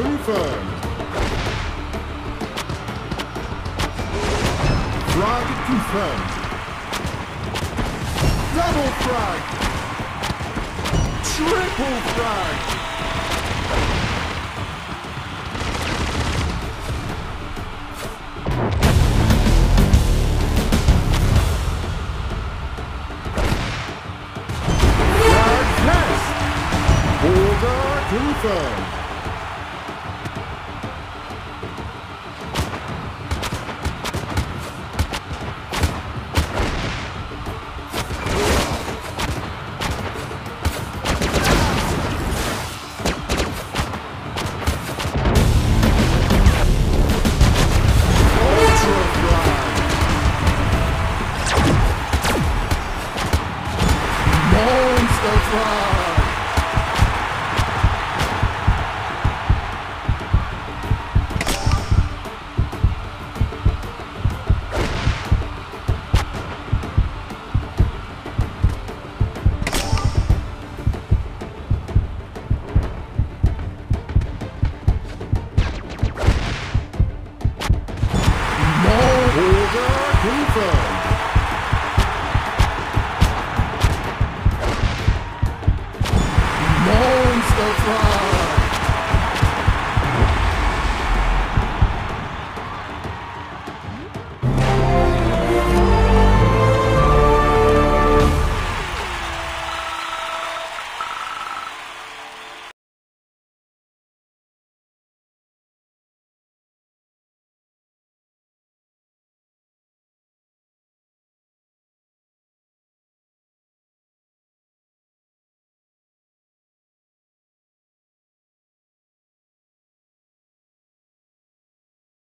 confirmed. Frag confirmed. Double frag. Triple frag. Confirmed. go far.